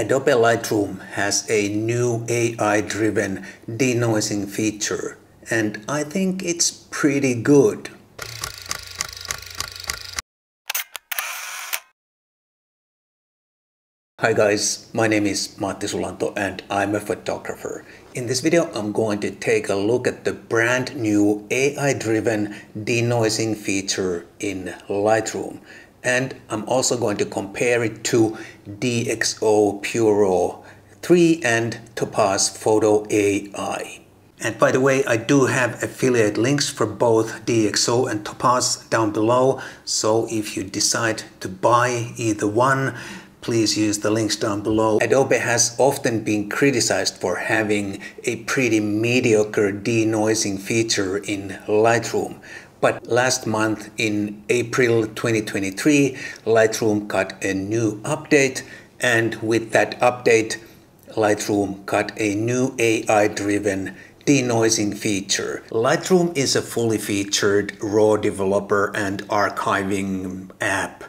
Adobe Lightroom has a new AI-driven denoising feature and I think it's pretty good. Hi guys, my name is Matti Sulanto and I'm a photographer. In this video I'm going to take a look at the brand new AI-driven denoising feature in Lightroom and I'm also going to compare it to DxO Pure 3 and Topaz Photo AI. And by the way, I do have affiliate links for both DxO and Topaz down below. So if you decide to buy either one, please use the links down below. Adobe has often been criticized for having a pretty mediocre denoising feature in Lightroom. But last month in April 2023, Lightroom got a new update and with that update, Lightroom got a new AI-driven denoising feature. Lightroom is a fully featured RAW developer and archiving app.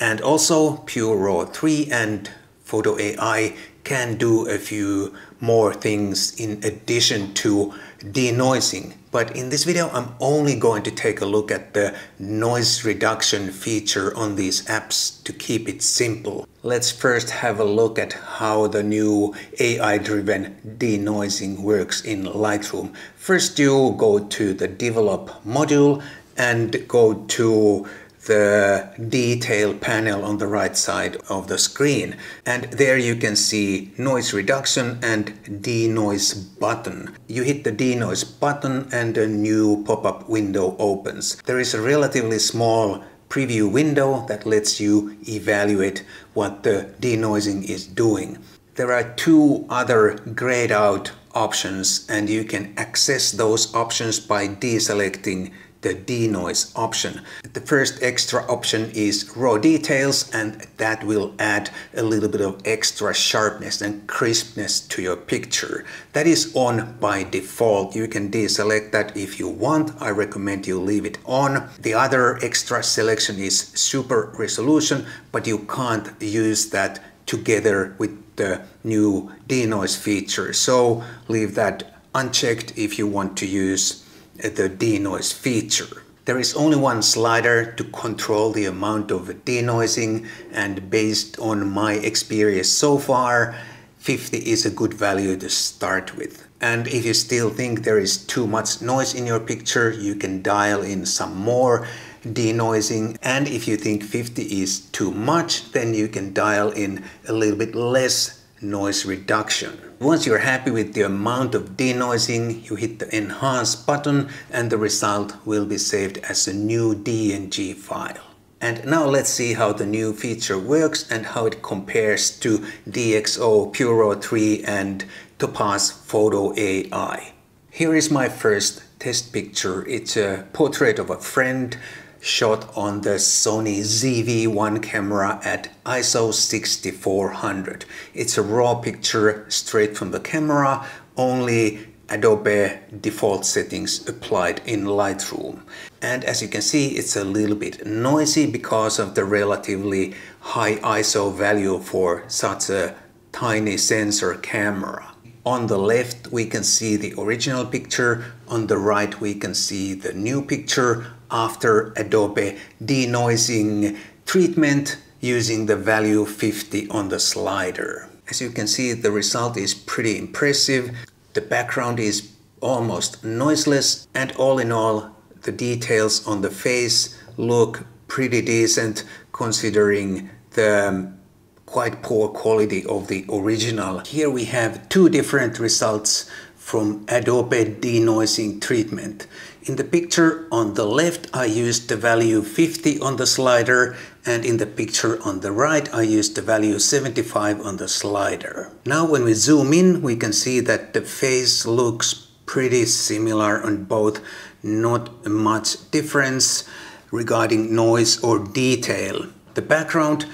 And also Pure RAW 3 and Photo AI can do a few more things in addition to denoising. But in this video, I'm only going to take a look at the noise reduction feature on these apps to keep it simple. Let's first have a look at how the new AI-driven denoising works in Lightroom. First, you go to the develop module and go to the detail panel on the right side of the screen. And there you can see noise reduction and denoise button. You hit the denoise button and a new pop-up window opens. There is a relatively small preview window that lets you evaluate what the denoising is doing. There are two other grayed out options and you can access those options by deselecting the denoise option. The first extra option is raw details and that will add a little bit of extra sharpness and crispness to your picture. That is on by default. You can deselect that if you want. I recommend you leave it on. The other extra selection is super resolution, but you can't use that together with the new denoise feature. So leave that unchecked if you want to use the denoise feature. There is only one slider to control the amount of denoising and based on my experience so far, 50 is a good value to start with. And if you still think there is too much noise in your picture, you can dial in some more denoising. And if you think 50 is too much, then you can dial in a little bit less noise reduction. Once you're happy with the amount of denoising, you hit the enhance button and the result will be saved as a new DNG file. And now let's see how the new feature works and how it compares to DxO RAW 3 and Topaz Photo AI. Here is my first test picture. It's a portrait of a friend shot on the Sony ZV-1 camera at ISO 6400. It's a raw picture straight from the camera, only Adobe default settings applied in Lightroom. And as you can see, it's a little bit noisy because of the relatively high ISO value for such a tiny sensor camera. On the left, we can see the original picture. On the right, we can see the new picture after Adobe denoising treatment using the value 50 on the slider. As you can see, the result is pretty impressive. The background is almost noiseless and all in all, the details on the face look pretty decent considering the um, quite poor quality of the original. Here we have two different results from Adobe denoising treatment. In the picture on the left I used the value 50 on the slider and in the picture on the right I used the value 75 on the slider. Now when we zoom in we can see that the face looks pretty similar on both, not much difference regarding noise or detail. The background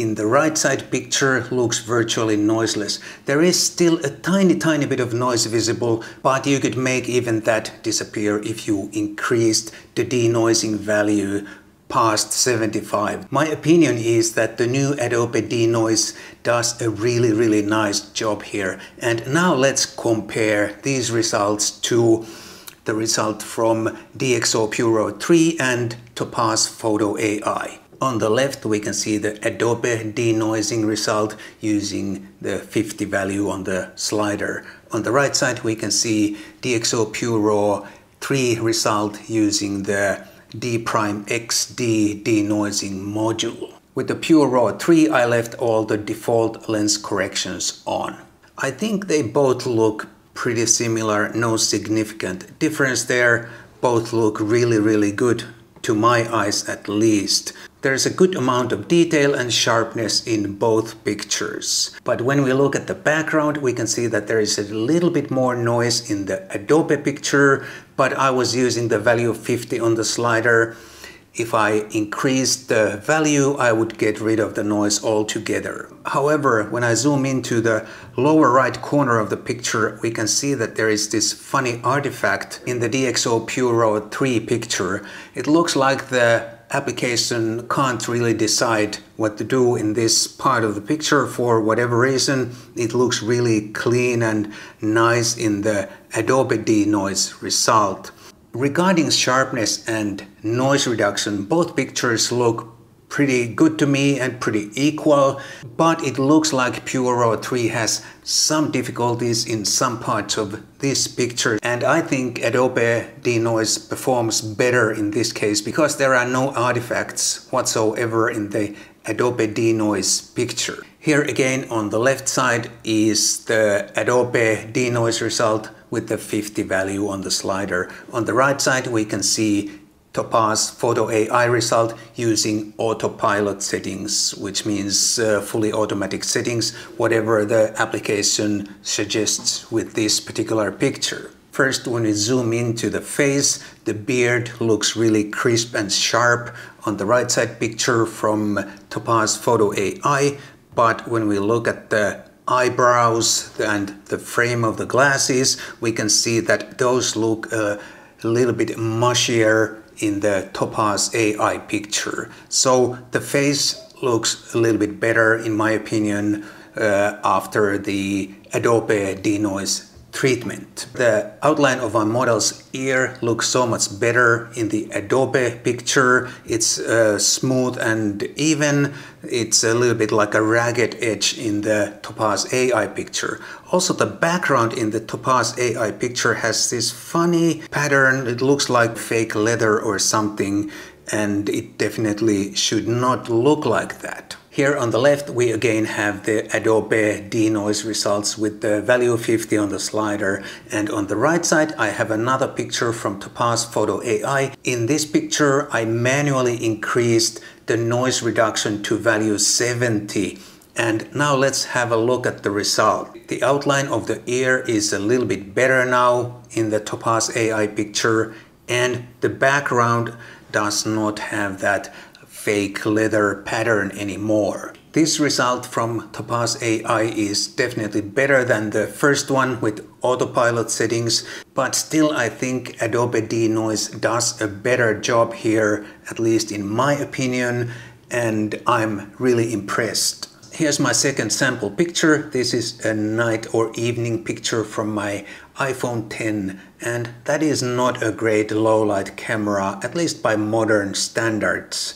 in the right side picture looks virtually noiseless. There is still a tiny tiny bit of noise visible, but you could make even that disappear if you increased the denoising value past 75. My opinion is that the new Adobe Denoise does a really really nice job here. And now let's compare these results to the result from DxO PureRAW 3 and Topaz Photo AI. On the left we can see the Adobe denoising result using the 50 value on the slider. On the right side we can see DxO PureRAW 3 result using the DeepPRIME XD denoising module. With the PureRAW 3 I left all the default lens corrections on. I think they both look pretty similar, no significant difference there. Both look really really good to my eyes at least. There's a good amount of detail and sharpness in both pictures. But when we look at the background, we can see that there is a little bit more noise in the Adobe picture, but I was using the value of 50 on the slider. If I increased the value, I would get rid of the noise altogether. However, when I zoom into the lower right corner of the picture, we can see that there is this funny artifact in the DxO PureRAW 3 picture. It looks like the application can't really decide what to do in this part of the picture for whatever reason. It looks really clean and nice in the Adobe Denoise result. Regarding sharpness and noise reduction, both pictures look pretty good to me and pretty equal, but it looks like PureRAW 3 has some difficulties in some parts of this picture and I think Adobe Denoise performs better in this case because there are no artifacts whatsoever in the Adobe Denoise picture. Here again on the left side is the Adobe Denoise result with the 50 value on the slider. On the right side we can see Topaz Photo AI result using autopilot settings, which means uh, fully automatic settings, whatever the application suggests with this particular picture. First, when we zoom into the face, the beard looks really crisp and sharp on the right side picture from Topaz Photo AI, but when we look at the eyebrows and the frame of the glasses, we can see that those look uh, a little bit mushier in the Topaz AI picture. So the face looks a little bit better in my opinion uh, after the Adobe Denoise treatment. The outline of my model's ear looks so much better in the Adobe picture. It's uh, smooth and even. It's a little bit like a ragged edge in the Topaz AI picture. Also the background in the Topaz AI picture has this funny pattern. It looks like fake leather or something and it definitely should not look like that. Here on the left we again have the Adobe denoise results with the value 50 on the slider and on the right side I have another picture from Topaz Photo AI. In this picture I manually increased the noise reduction to value 70 and now let's have a look at the result. The outline of the ear is a little bit better now in the Topaz AI picture and the background does not have that fake leather pattern anymore. This result from Topaz AI is definitely better than the first one with autopilot settings, but still I think Adobe Denoise does a better job here, at least in my opinion, and I'm really impressed. Here's my second sample picture. This is a night or evening picture from my iPhone 10 and that is not a great low light camera, at least by modern standards.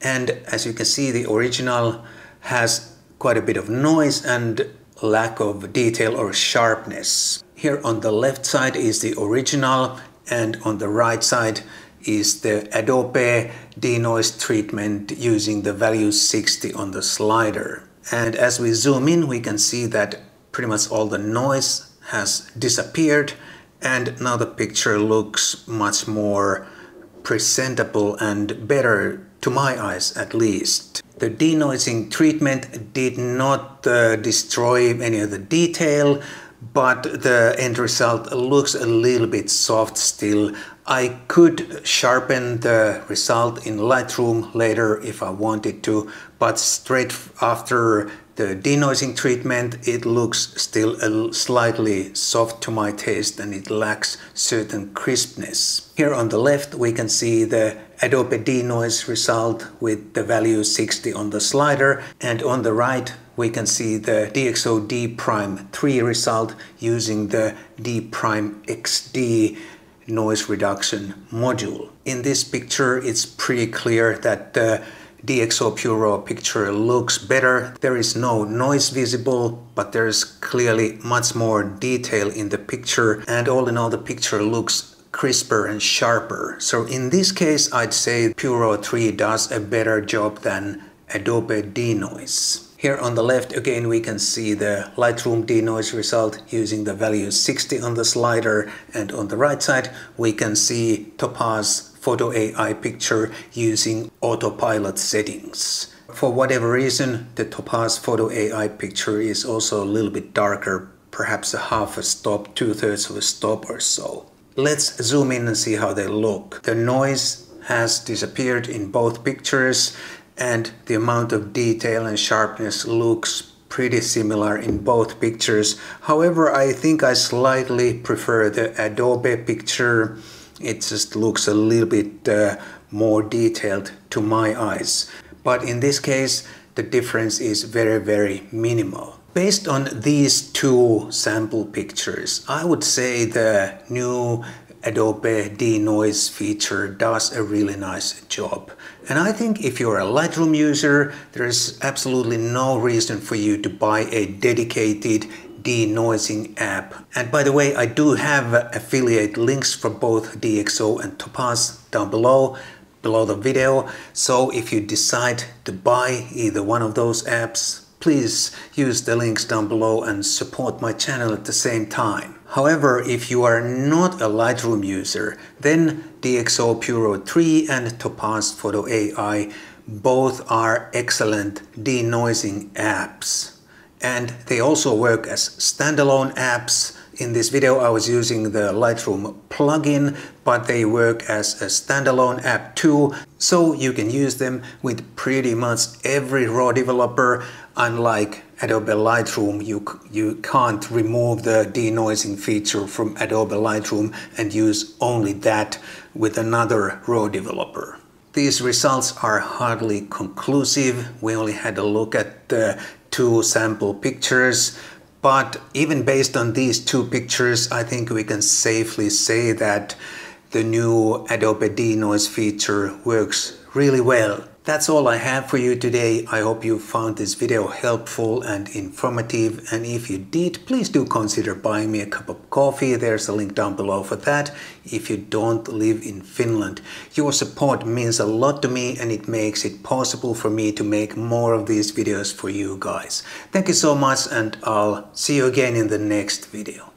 And as you can see, the original has quite a bit of noise and lack of detail or sharpness. Here on the left side is the original and on the right side is the Adobe denoise treatment using the value 60 on the slider. And as we zoom in, we can see that pretty much all the noise has disappeared and now the picture looks much more presentable and better to my eyes at least. The denoising treatment did not uh, destroy any of the detail, but the end result looks a little bit soft still. I could sharpen the result in Lightroom later if I wanted to, but straight after the denoising treatment, it looks still a slightly soft to my taste and it lacks certain crispness. Here on the left we can see the Adobe denoise result with the value 60 on the slider and on the right we can see the DxO D Prime 3 result using the DeepPRIME XD noise reduction module. In this picture it's pretty clear that the DxO Raw picture looks better. There is no noise visible, but there's clearly much more detail in the picture and all in all the picture looks crisper and sharper. So in this case I'd say Raw 3 does a better job than Adobe Denoise. Here on the left again we can see the Lightroom denoise result using the value 60 on the slider and on the right side we can see Topaz Photo AI picture using autopilot settings. For whatever reason the Topaz Photo AI picture is also a little bit darker, perhaps a half a stop, two-thirds of a stop or so. Let's zoom in and see how they look. The noise has disappeared in both pictures and the amount of detail and sharpness looks pretty similar in both pictures. However, I think I slightly prefer the Adobe picture. It just looks a little bit uh, more detailed to my eyes. But in this case, the difference is very, very minimal. Based on these two sample pictures, I would say the new Adobe Denoise feature does a really nice job. And I think if you're a Lightroom user, there's absolutely no reason for you to buy a dedicated denoising app. And by the way, I do have affiliate links for both DxO and Topaz down below below the video. So if you decide to buy either one of those apps, please use the links down below and support my channel at the same time. However, if you are not a Lightroom user, then DxO Raw 3 and Topaz Photo AI both are excellent denoising apps. And they also work as standalone apps. In this video I was using the Lightroom plugin, but they work as a standalone app too, so you can use them with pretty much every RAW developer, unlike Adobe Lightroom, you, you can't remove the denoising feature from Adobe Lightroom and use only that with another RAW developer. These results are hardly conclusive. We only had a look at the two sample pictures, but even based on these two pictures, I think we can safely say that the new Adobe Denoise feature works really well. That's all I have for you today. I hope you found this video helpful and informative and if you did, please do consider buying me a cup of coffee. There's a link down below for that if you don't live in Finland. Your support means a lot to me and it makes it possible for me to make more of these videos for you guys. Thank you so much and I'll see you again in the next video.